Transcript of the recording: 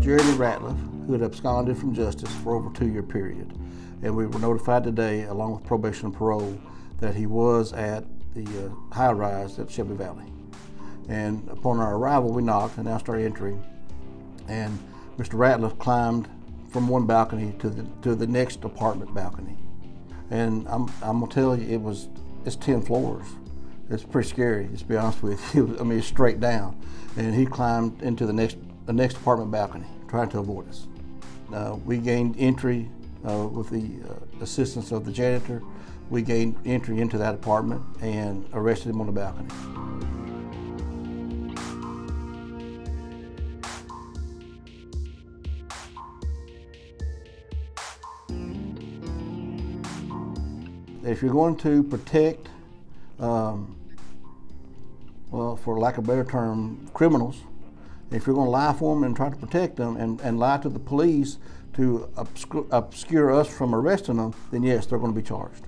Jeremy Ratliff, who had absconded from justice for over a two-year period. And we were notified today, along with probation and parole, that he was at the uh, high rise at Shelby Valley. And upon our arrival, we knocked, announced our entry, and Mr. Ratliff climbed from one balcony to the, to the next apartment balcony. And I'm, I'm gonna tell you, it was, it's 10 floors. It's pretty scary, to be honest with you. I mean, it's straight down. And he climbed into the next, the next apartment balcony, trying to avoid us. Uh, we gained entry uh, with the uh, assistance of the janitor. We gained entry into that apartment and arrested him on the balcony. If you're going to protect, um, well, for lack of a better term, criminals, if you're going to lie for them and try to protect them and, and lie to the police to obscure, obscure us from arresting them, then yes, they're going to be charged.